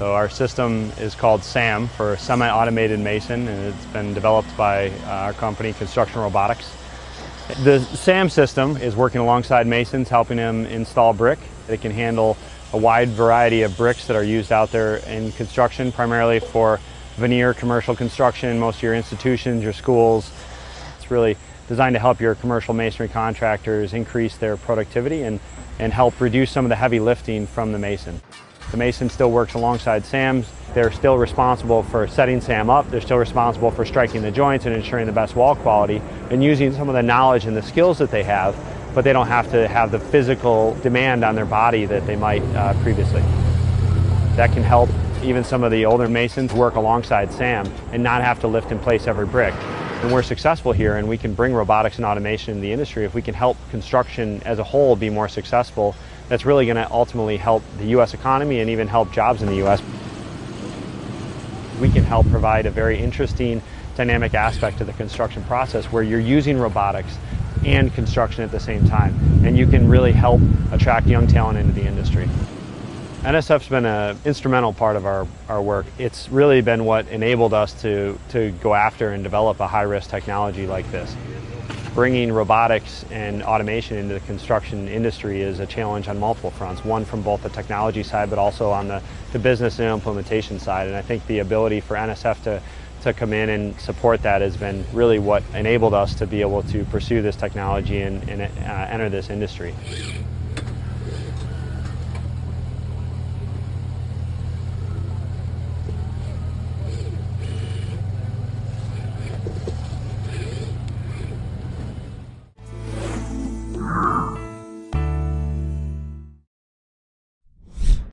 So our system is called SAM for Semi-Automated Mason and it's been developed by uh, our company Construction Robotics. The SAM system is working alongside masons helping them install brick. It can handle a wide variety of bricks that are used out there in construction, primarily for veneer commercial construction, most of your institutions, your schools. It's really designed to help your commercial masonry contractors increase their productivity and, and help reduce some of the heavy lifting from the mason. The mason still works alongside SAMs. They're still responsible for setting SAM up. They're still responsible for striking the joints and ensuring the best wall quality and using some of the knowledge and the skills that they have, but they don't have to have the physical demand on their body that they might uh, previously. That can help even some of the older masons work alongside SAM and not have to lift and place every brick. And we're successful here and we can bring robotics and automation in the industry if we can help construction as a whole be more successful that's really going to ultimately help the U.S. economy and even help jobs in the U.S. We can help provide a very interesting dynamic aspect to the construction process where you're using robotics and construction at the same time and you can really help attract young talent into the industry. NSF's been an instrumental part of our, our work. It's really been what enabled us to, to go after and develop a high-risk technology like this bringing robotics and automation into the construction industry is a challenge on multiple fronts. One from both the technology side, but also on the, the business and implementation side. And I think the ability for NSF to, to come in and support that has been really what enabled us to be able to pursue this technology and, and uh, enter this industry.